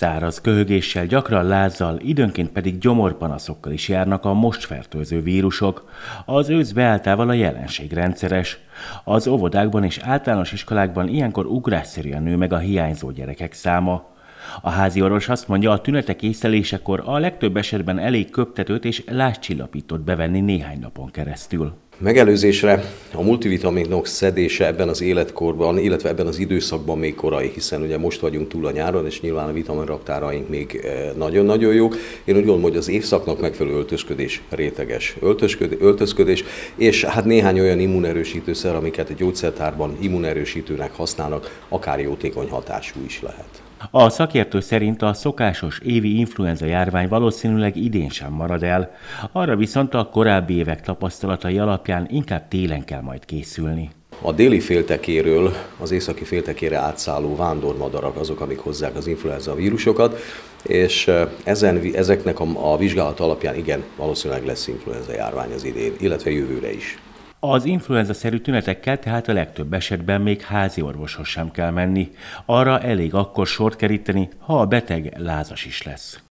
Száraz köhögéssel, gyakran lázzal, időnként pedig gyomorpanaszokkal is járnak a most fertőző vírusok. Az ősz beálltával a jelenség rendszeres. Az óvodákban és általános iskolákban ilyenkor ugrásszerűen nő meg a hiányzó gyerekek száma. A házi orvos azt mondja, a tünetek észlelésekor a legtöbb esetben elég köptetőt és láscsillapítót bevenni néhány napon keresztül. Megelőzésre a multivitaminok szedése ebben az életkorban, illetve ebben az időszakban még korai, hiszen ugye most vagyunk túl a nyáron, és nyilván a vitaminraktáraink még eh, nagyon-nagyon jók. Én úgy gondolom, hogy az évszaknak megfelelő öltözködés, réteges öltözködés, és hát néhány olyan immunerősítőszer, amiket a gyógyszertárban immunerősítőnek használnak, akár jótékony hatású is lehet. A szakértő szerint a szokásos évi influenza járvány valószínűleg idén sem marad el, arra viszont a korábbi évek tapasztalatai alapján inkább télen kell majd készülni. A déli féltekéről az északi féltekére átszálló vándormadarak azok, amik hozzák az influenza vírusokat, és ezen, ezeknek a, a vizsgálat alapján igen, valószínűleg lesz influenza járvány az idén, illetve jövőre is. Az influenza-szerű tünetekkel tehát a legtöbb esetben még házi orvoshoz sem kell menni. Arra elég akkor sort keríteni, ha a beteg lázas is lesz.